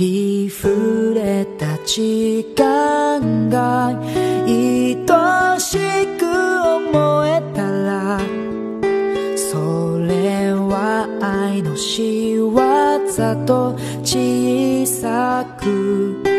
りふれた時間が愛しく思えたらそれは愛の仕業と小さく